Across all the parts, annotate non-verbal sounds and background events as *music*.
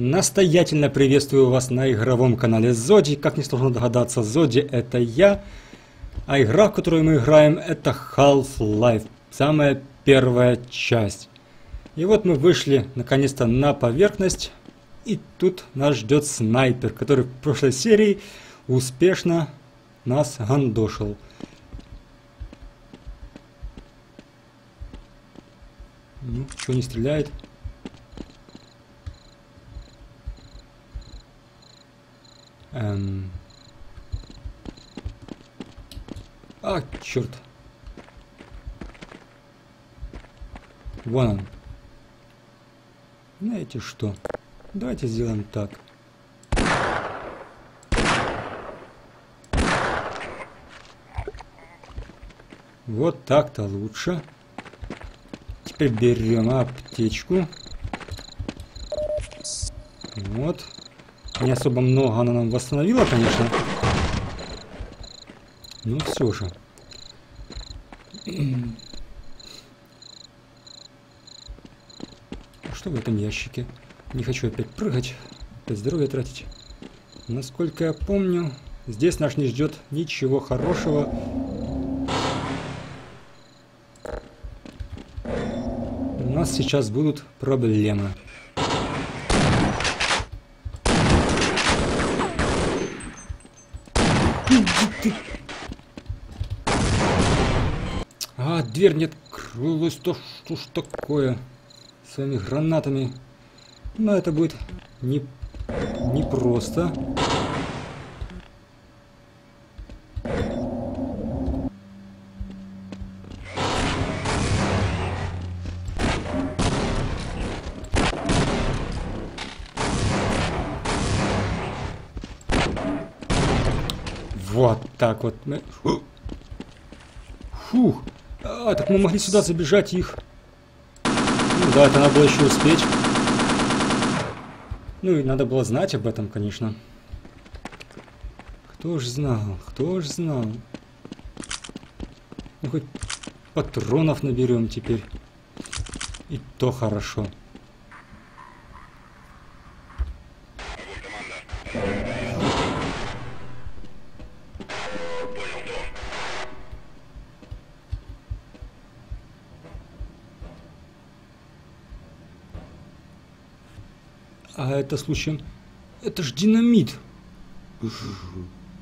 Настоятельно приветствую вас на игровом канале Зоди. Как несложно догадаться, Зоди это я. А игра, в которую мы играем, это Half-Life. Самая первая часть. И вот мы вышли наконец-то на поверхность. И тут нас ждет снайпер, который в прошлой серии успешно нас гандошил. Ну, что не стреляет? Эм... А, черт. Вон он. Знаете что? Давайте сделаем так. Вот так-то лучше. Теперь берем аптечку. Вот. Не особо много она нам восстановила, конечно. Ну все же. *clears throat* Что в этом ящике? Не хочу опять прыгать, опять здоровье тратить. Насколько я помню, здесь нас не ждет ничего хорошего. У нас сейчас будут проблемы. А, дверь не открылась, то что ж такое? Своими гранатами. Но это будет не, не просто. Вот так вот мы... Фух. А, так мы могли сюда забежать их. Ну да, это надо было еще успеть. Ну и надо было знать об этом, конечно. Кто ж знал, кто ж знал. Ну хоть патронов наберем теперь. И то хорошо. Это случаем... Это ж динамит.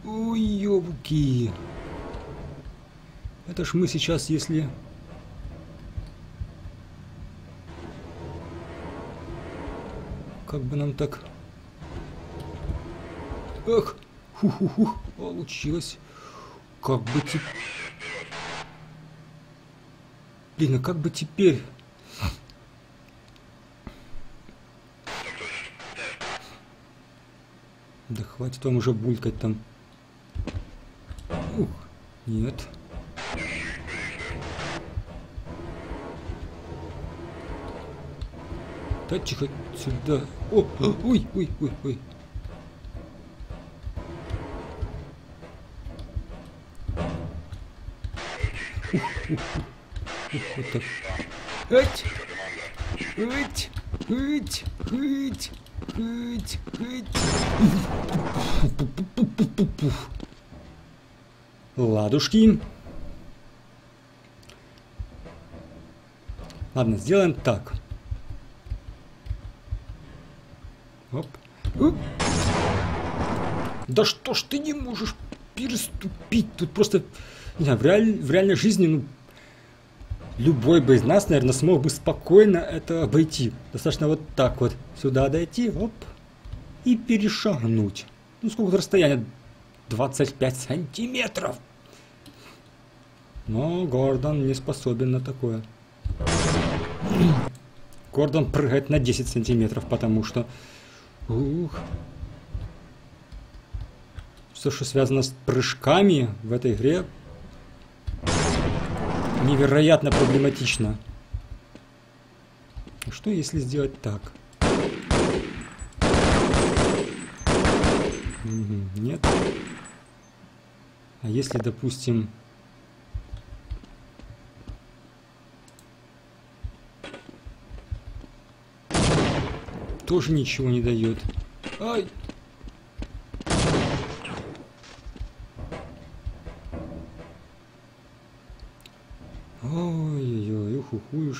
Ой, ёбки. Это ж мы сейчас, если... Как бы нам так... Эх, ху-ху-ху, получилось. Как бы теперь... Блин, а как бы теперь... Да хватит вам уже булькать там. Ух, нет. Да тихо, сюда. О, ой, ой, ой, ой. Ух, ух, ух, вот так. Ать! Ать! Ать! Ать! Ать! Ладушки. Ладно, сделаем так. Оп. Оп. Да что ж ты не можешь переступить? Тут просто, не знаю, в, реаль... в реальной жизни, ну, любой бы из нас, наверное, смог бы спокойно это обойти. Достаточно вот так вот сюда дойти, оп, и перешагнуть. Ну, сколько расстояние? 25 сантиметров. Но Гордон не способен на такое. Гордон прыгает на 10 сантиметров, потому что... Ух. Все, что связано с прыжками в этой игре, невероятно проблематично. Что если сделать так? Нет. А если, допустим... тоже ничего не дает. Ай!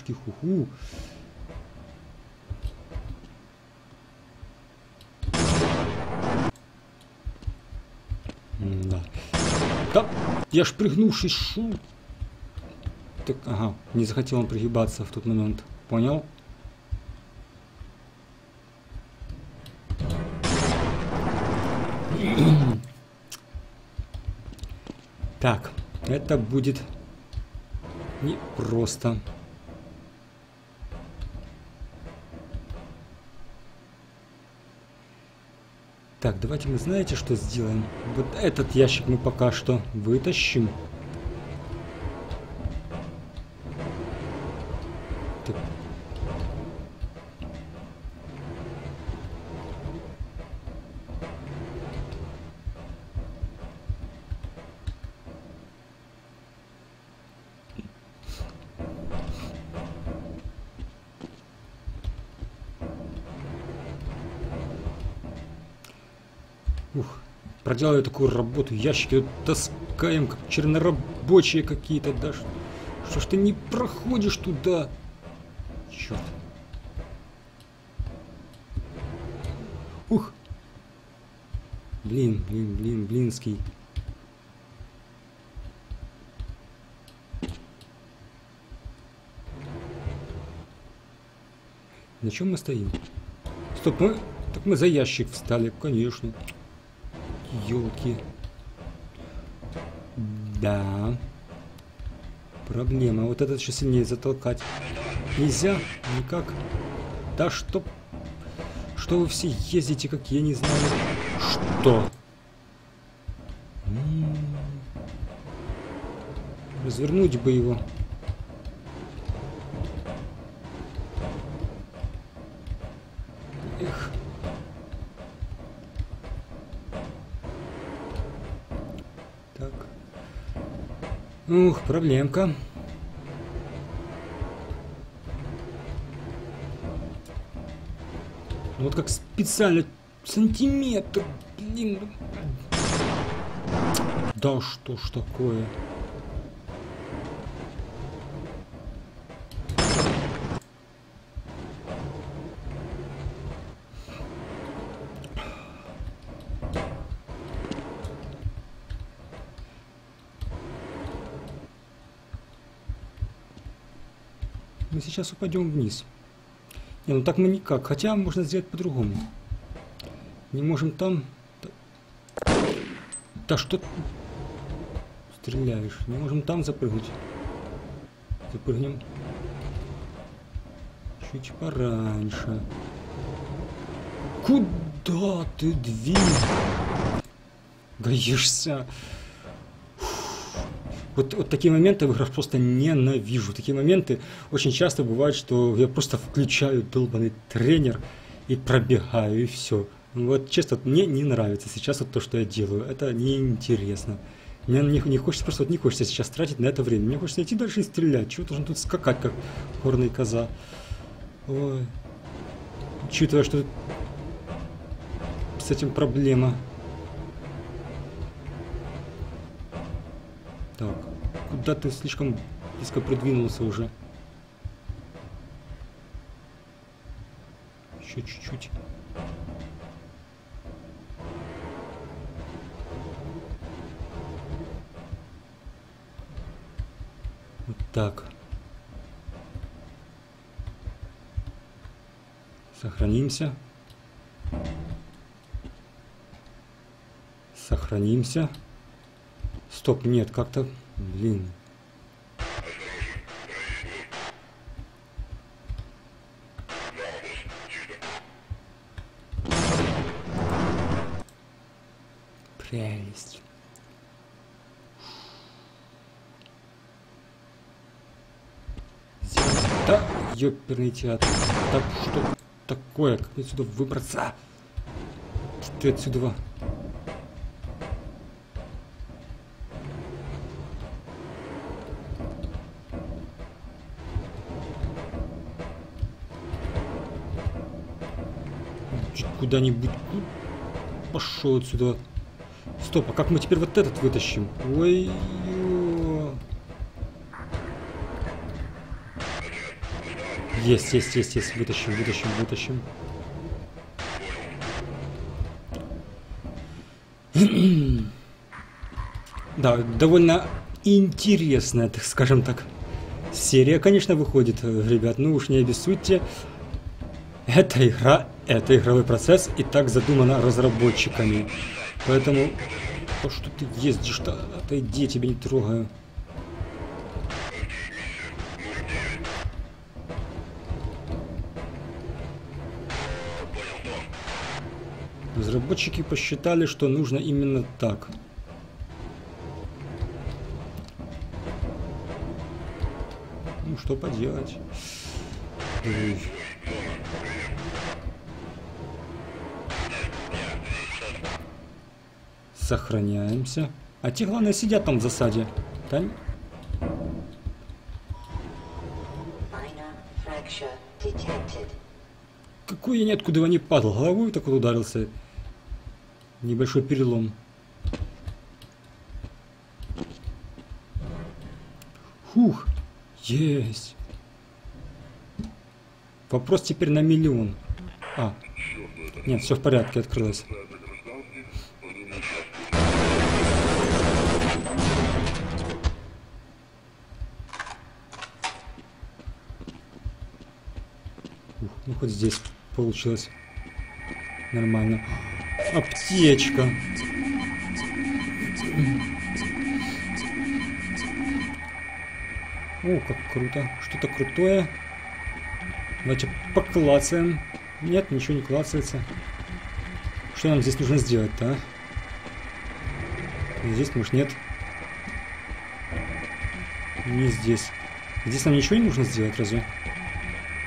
Ухухуюшки, хуху. Да. Да, я ж пригнувшись шу. Так, ага, не захотел он пригибаться в тот момент. Понял? Так, это будет непросто. Так, давайте мы знаете, что сделаем? Вот этот ящик мы пока что вытащим. Проделали такую работу, ящики таскаем, как чернорабочие какие-то, да что ж ты не проходишь туда? Черт. Ух. Блин, блин, блин, блинский. На чем мы стоим? Стоп, мы... Так мы за ящик встали, конечно. Елки. Да. Проблема. Вот этот еще сильнее затолкать. Нельзя? Никак. Да что... Что вы все ездите, как я не знаю. Что? Развернуть бы его. Проблемка. Вот как специально сантиметр, блин. Да что ж такое? Сейчас упадем вниз. Не, ну так мы никак. Хотя можно сделать по-другому. Не можем там... Да что... Стреляешь. Не можем там запрыгнуть. Запрыгнем. Чуть пораньше. Куда ты двигаешься? Вот, вот такие моменты в играх просто ненавижу. Такие моменты очень часто бывают, что я просто включаю долбанный тренер и пробегаю, и все. Вот честно, мне не нравится сейчас вот то, что я делаю. Это неинтересно. Мне не, не хочется, просто вот не хочется сейчас тратить на это время. Мне хочется идти дальше и стрелять. Чего должен тут скакать, как горный коза. Ой. Учитывая, что с этим проблема. Так, куда ты слишком близко придвинулся уже? Еще чуть-чуть. Вот так. Сохранимся. Сохранимся. Стоп, нет, как-то... Блин. Прелесть. Да, ёперный театр. Так что такое? Как мне отсюда выбраться? Ты отсюда... куда-нибудь. Пошел отсюда. Стоп, а как мы теперь вот этот вытащим? Ой, ё. Есть, есть, есть, есть. Вытащим, вытащим, вытащим. *clears throat* Да, довольно интересная, так скажем так, серия, конечно, выходит, ребят. Ну уж не обессудьте. Эта игра, это игровой процесс и так задумано разработчиками. Поэтому... О, что ты ездишь-то? Отойди, я тебя не трогаю. Разработчики посчитали, что нужно именно так. Ну, что поделать. Ой. Сохраняемся. А те, главное, сидят там в засаде. Да? Какой я ниоткуда не падал. Головой так вот ударился. Небольшой перелом. Хух. Есть. Вопрос теперь на миллион. А. Нет, все в порядке, открылось. Хоть здесь получилось нормально. Аптечка. О, как круто. Что-то крутое. Давайте поклацаем. Нет, ничего не клацается. Что нам здесь нужно сделать-то, а? Здесь, может, нет. Не здесь. Здесь нам ничего не нужно сделать, разве?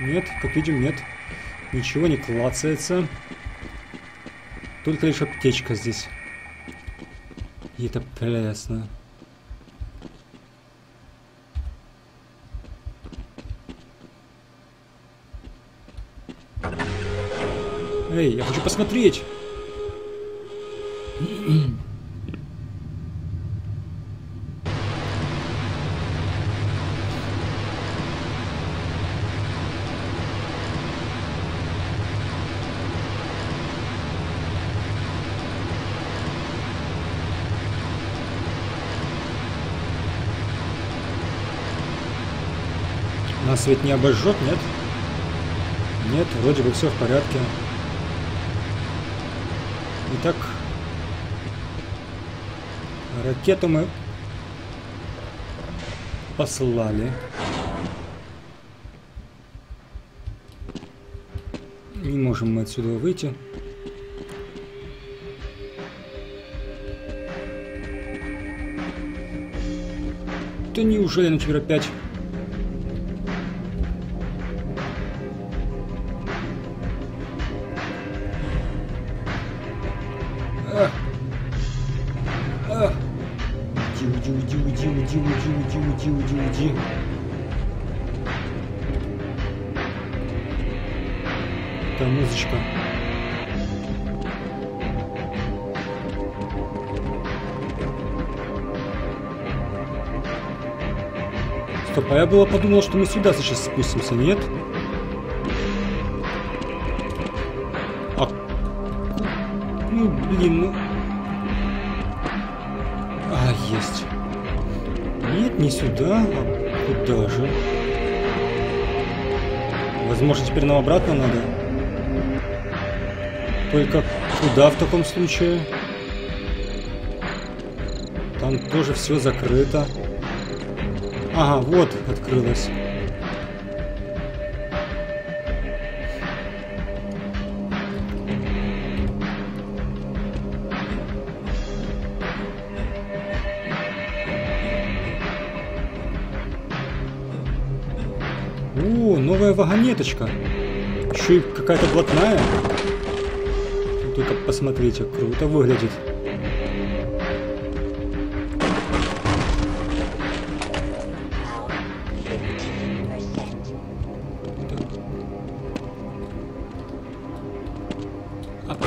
Нет, как видим, нет. Ничего не клацается. Только лишь аптечка здесь. И это прелестно. Эй, я хочу посмотреть. Нас ведь не обожжет, нет? Нет, вроде бы все в порядке. Итак, ракету мы послали. Не можем мы отсюда выйти. Да неужели она теперь опять... уйди. Там музычка. Стоп, а я было подумал, что мы сюда сейчас спустимся, нет? А... Ну, блин, ну... не сюда, а куда же? Возможно, теперь нам обратно надо? Только куда в таком случае? Там тоже все закрыто. Ага, вот открылось. Новая вагонеточка. Еще и какая-то блатная. Только посмотрите, круто выглядит. Power 15%. Оп.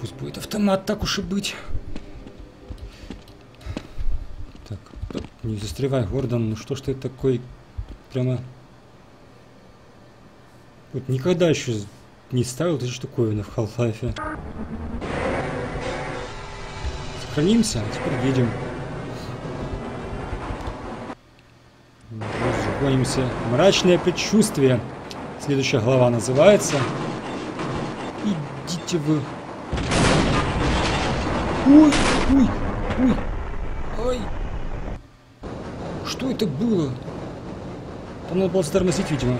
Пусть будет автомат, так уж и быть. Не застревай, Гордон, ну что ж ты такой прямо... Вот никогда еще не ставил эти штуковины в Half-Life. Сохранимся, а теперь едем. Разгонимся. Мрачное предчувствие. Следующая глава называется. Идите вы. Ой, ой, ой. Что это было? Там надо было затормозить, видимо.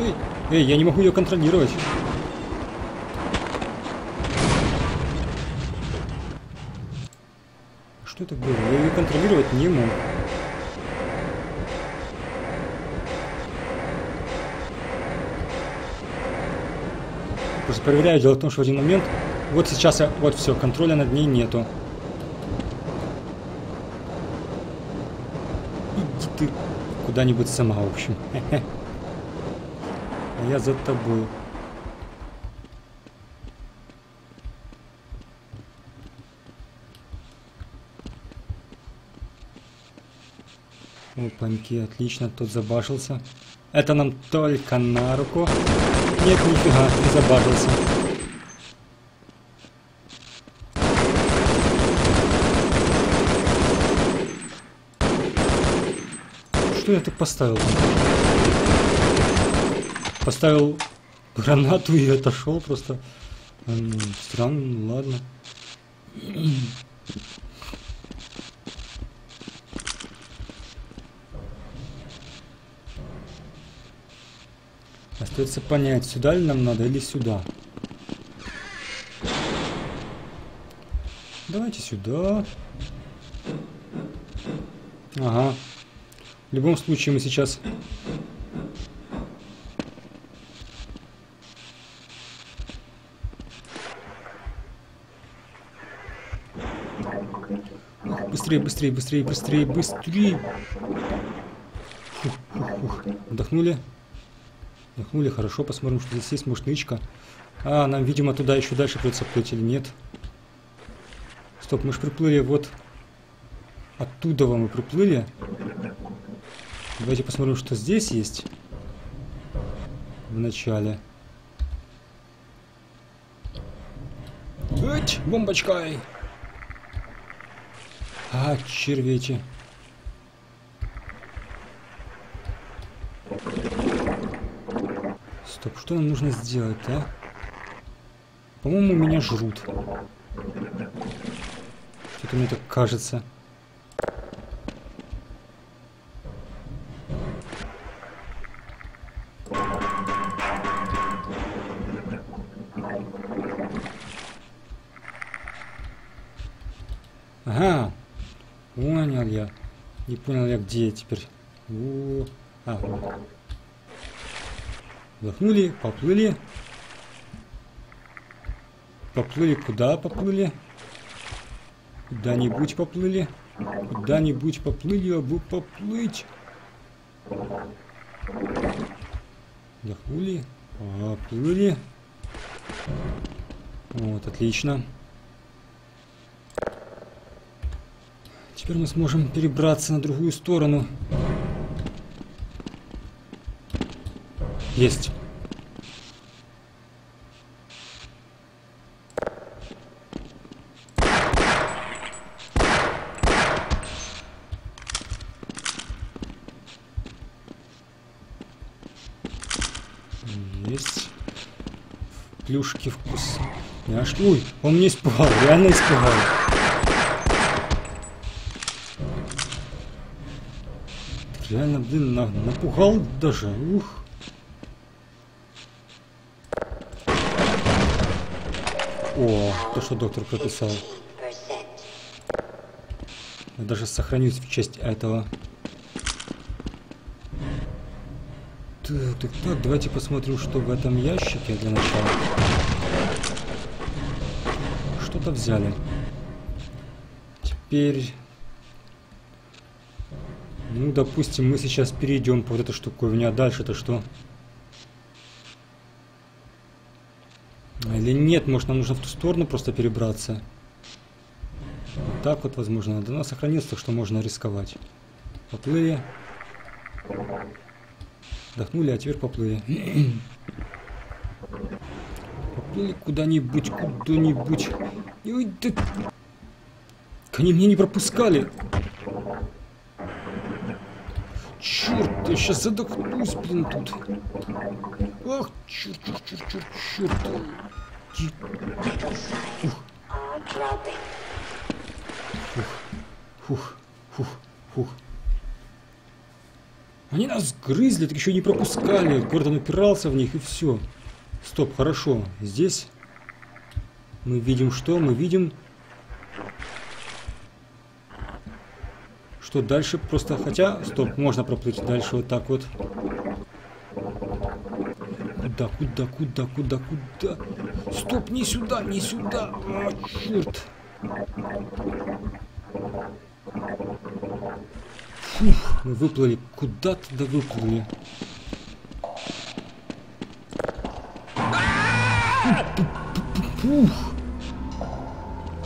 Эй, эй, я не могу ее контролировать. Что это было? Я ее контролировать не мог. Просто проверяю. Дело в том, что в один момент... Вот сейчас я... Вот все, контроля над ней нету. Иди ты куда-нибудь сама, в общем. *laughs* Я за тобой. Опаньки, отлично, тот забашился. Это нам только на руку. Нет, нифига, забажился. Что я так поставил? Поставил гранату и отошел просто. Странно, ладно. Остается понять, сюда ли нам надо или сюда. Давайте сюда. Ага. В любом случае мы сейчас... Быстрее, быстрее, быстрее, быстрее, быстрее. Фух, фух, фух. Вдохнули. Вдохнули, хорошо, посмотрим, что здесь есть, может, нычка. А, нам, видимо, туда еще дальше придется плыть или нет. Стоп, мы же приплыли вот... Оттуда мы приплыли. Давайте посмотрим, что здесь есть. В начале. Эть, бомбочкой! А, червети. Стоп, что нам нужно сделать, а? По-моему, меня жрут. Что-то мне так кажется. Ага, понял я. Не понял я, где я теперь. О, а, вот. Вдохнули, поплыли. Поплыли куда поплыли? Куда-нибудь поплыли? Куда-нибудь поплыли, а бы поплыть. Вдохнули, поплыли. Вот, отлично. Теперь мы сможем перебраться на другую сторону. Есть. Есть. Плюшки вкус. Няшки. Ой, он меня испугал, *laughs* реально испугал. Реально, блин, на- напугал даже. Ух. О, то, что доктор прописал. 15%. Я даже сохранюсь в честь этого. Так, так, давайте посмотрим, что в этом ящике для начала. что-то взяли. Теперь... Ну, допустим, мы сейчас перейдем по вот эту штуковину, а дальше-то что? Нет, может нам нужно в ту сторону просто перебраться? Так вот, возможно. До нас сохранился, так что можно рисковать. Поплыли. Вдохнули, а теперь поплыли. *clears throat* Поплыли куда-нибудь, куда-нибудь. Ой, да... Они меня не пропускали. Черт, я сейчас задохнусь, блин, тут. Ах, черт, черт, черт, черт, черт. Are dropping. Фух, фух, фух. Они нас грызли, так еще не пропускали. Гордон упирался в них и все. Стоп, хорошо. Здесь мы видим что? Мы видим... Что дальше просто... Хотя, стоп, можно проплыть дальше вот так вот. Куда, куда, куда, куда, куда? Стоп, не сюда, не сюда. А, черт. Фух, мы выплыли. Куда туда выплыли? Фух.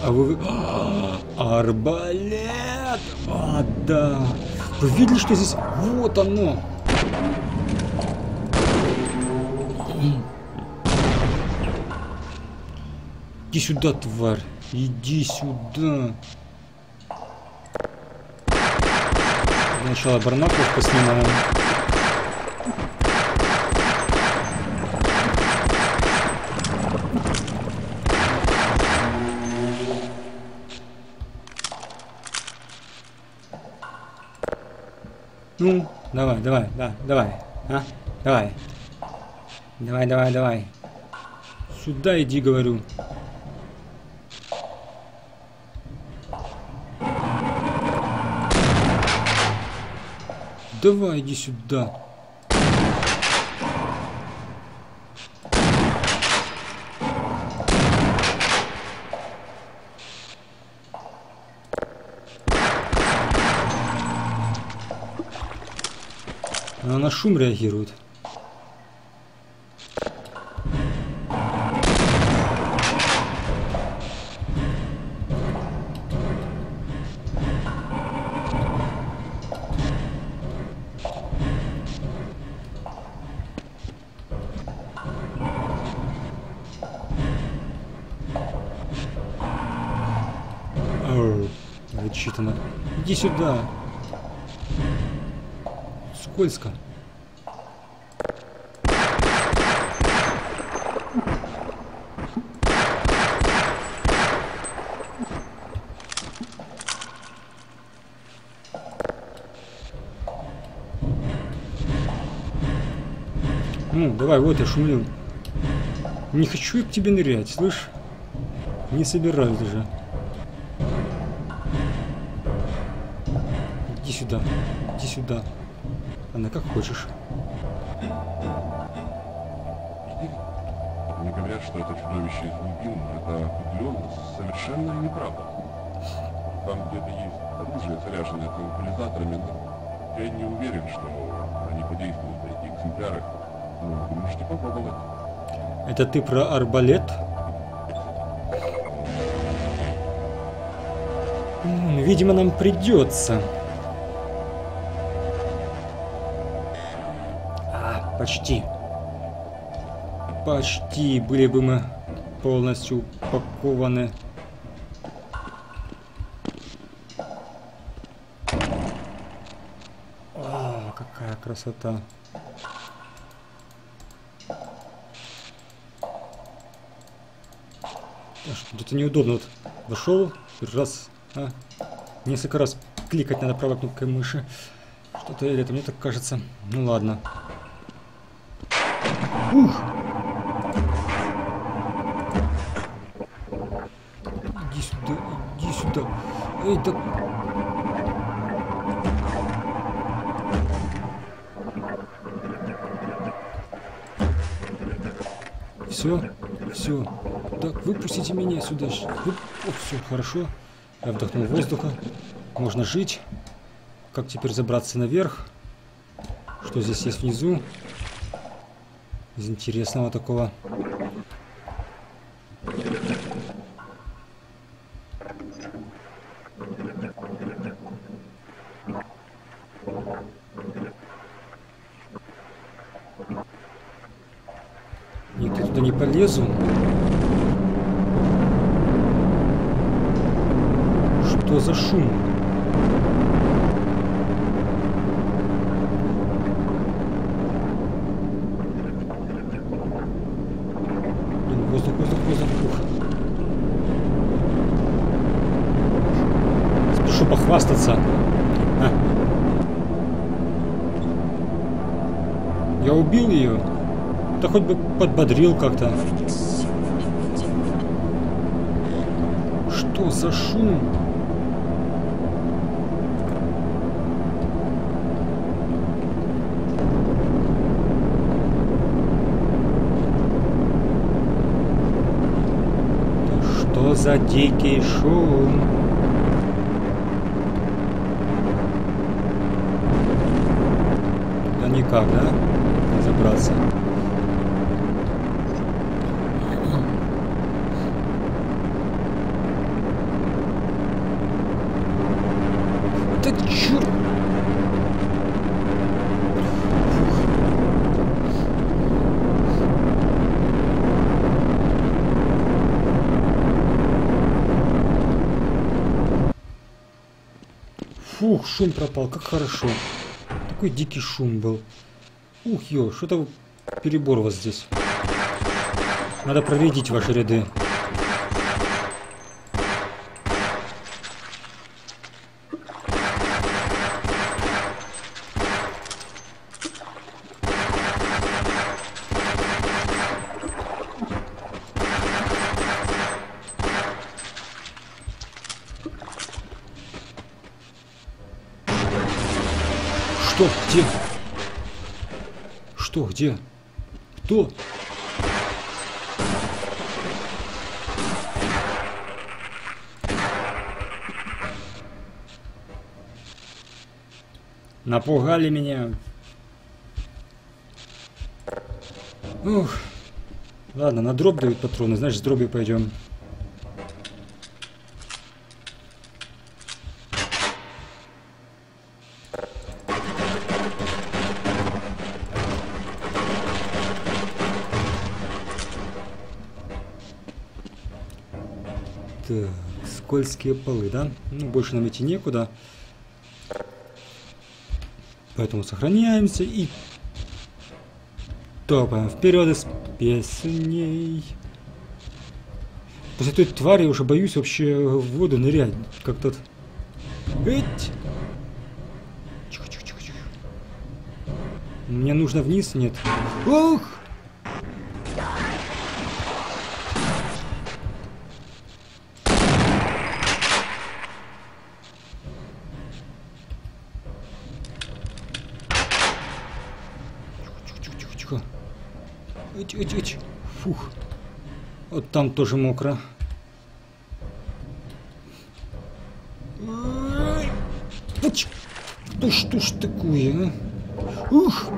А вы- А, Арбалет! А, да. Вы видели, что здесь... Вот оно. Иди сюда, тварь. Иди сюда. Сначала барнаклов поснимаем. Ну, давай, давай, да, давай, а, давай. Давай, давай, давай. Сюда иди, говорю. Давай, иди сюда. Она на шум реагирует. Иди сюда. Скользко. Ну, давай, вот я шумлю. Не хочу я к тебе нырять, слышь? Не собираюсь даже. Сюда, иди сюда. Она как хочешь. Мне говорят, что это чудовище из глубин, это определенно совершенно неправда. Там где-то есть оружие, заряженное транквилизаторами, но я не уверен, что они подействуют на эти экземпляры. Ну, вы можете попробовать. Это ты про арбалет? Видимо, нам придется. Почти. Почти были бы мы полностью упакованы. О, какая красота. Что, Где-то неудобно. Вот вошел, раз, а, несколько раз кликать надо правой кнопкой мыши. Что-то или это мне так кажется. Ну ладно. Ух! Иди сюда, иди сюда. Эй, да... Все, все. Так, выпустите меня сюда. все, хорошо. Я вдохнул воздуха. Можно жить. Как теперь забраться наверх? Что здесь есть внизу? Из интересного такого. Нет, я туда не полезу. Что за шум? Блин, воздух, воздух, воздух. Ух. Спешу похвастаться. А. Я убил ее. Да хоть бы подбодрил как-то. Что за шум? Что за дикий шум? Никак, да? Забраться. Да черт! Фух, шум пропал, как хорошо. Такой дикий шум был. Ух, ё, что-то перебор у вас здесь. Надо проредить ваши ряды. Что? Где? Что? Где? Кто? Напугали меня. Ух. Ладно, на дробь дают патроны, значит с дробью пойдем. Скользкие полы, да? Ну, больше нам идти некуда. Поэтому сохраняемся и топаем вперед из песней. После той твари уже боюсь вообще в воду нырять. Как тот... Эть! Тихо, тихо, тихо, тихо. Мне нужно вниз? Нет. Ох! Тихо, тихо, тихо. Эть, эть. Фух. Вот там тоже мокро. Ай! Уч! Да что ж такое, а? Ух!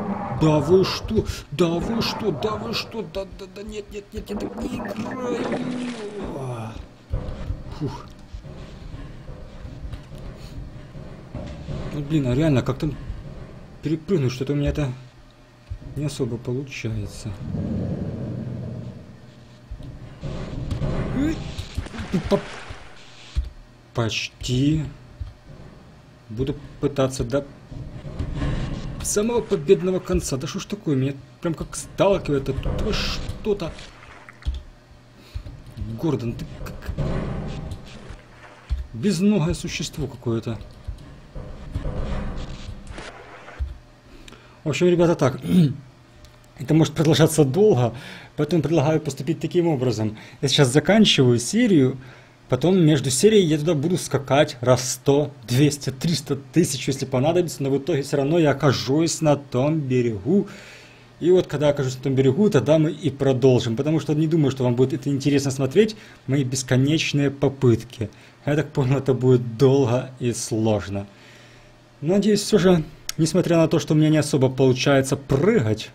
Да вы что? Да вы что? Да вы что? Да, да, да, нет, нет, нет, я так не играю. Фух. Ну, блин, а реально, как там перепрыгнуть, что-то у меня это не особо получается. Эй, по- Почти. Буду пытаться до самого победного конца. Да что ж такое, меня прям как сталкивает от этого что-то. Гордон, ты как... Безногое существо какое-то. В общем, ребята, так. *clears throat* Это может продолжаться долго, поэтому предлагаю поступить таким образом. Я сейчас заканчиваю серию, потом между серией я туда буду скакать раз 100, 200, 300 тысяч, если понадобится, но в итоге все равно я окажусь на том берегу И вот когда окажусь на том берегу, тогда мы и продолжим. Потому что не думаю, что вам будет это интересно смотреть, мои бесконечные попытки. Я так понял, это будет долго и сложно. Надеюсь, все же, несмотря на то, что у меня не особо получается прыгать,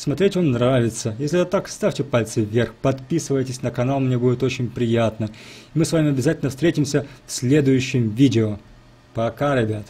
смотреть вам нравится. Если это так, ставьте пальцы вверх, подписывайтесь на канал, мне будет очень приятно. Мы с вами обязательно встретимся в следующем видео. Пока, ребят.